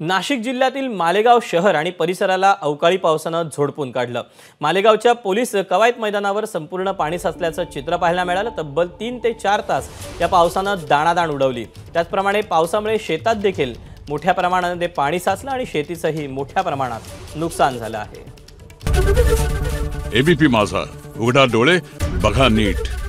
नाशिक जिल्ह्यातील मालेगाव शहर आणि परिसराला अवकाळी पावसानं झोडपून काढलं. मालेगावच्या पोलीस कवायत मैदानावर संपूर्ण पाणी साचल्याचं चित्र पाहायला मिळालं. तब्बल तीन ते चार तास या पावसानं दाणादाण उडवली. त्याचप्रमाणे पावसामुळे शेतात देखील मोठ्या प्रमाणामध्ये पाणी साचलं आणि शेतीचंही मोठ्या प्रमाणात नुकसान झालं आहे. एबीपी माझा. उघडा डोळे बघा नीट.